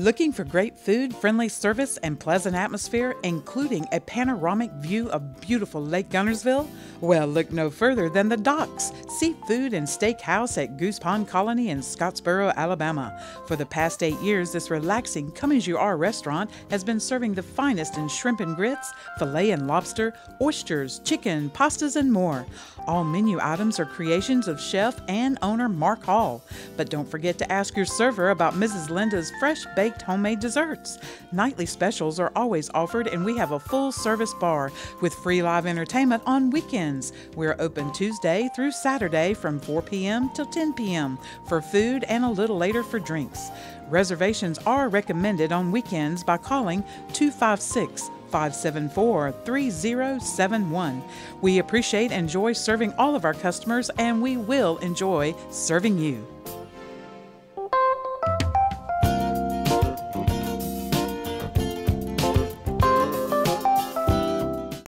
Looking for great food, friendly service, and pleasant atmosphere, including a panoramic view of beautiful Lake Guntersville? Well, look no further than the Docks, seafood and steakhouse at Goose Pond Colony in Scottsboro, Alabama. For the past eight years, this relaxing Come As You Are restaurant has been serving the finest in shrimp and grits, filet and lobster, oysters, chicken, pastas, and more. All menu items are creations of chef and owner Mark Hall. But don't forget to ask your server about Mrs. Linda's fresh baked homemade desserts. Nightly specials are always offered, and we have a full service bar with free live entertainment on weekends. We're open Tuesday through Saturday from 4 p.m. till 10 p.m. for food and a little later for drinks. Reservations are recommended on weekends by calling 256 574 3071. We appreciate and enjoy serving all of our customers, and we will enjoy serving you.